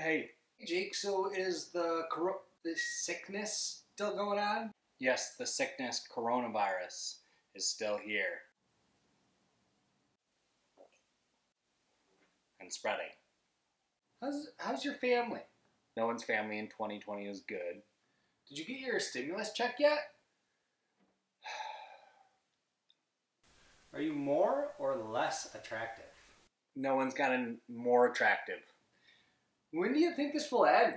Hey, Jake, so is the coro- the sickness still going on? yes, the sickness coronavirus is still here and spreading. How's how's your family? No one's family in 2020 is good. Did you get your stimulus check yet? Are you more or less attractive? No one's gotten more attractive. When do you think this will end?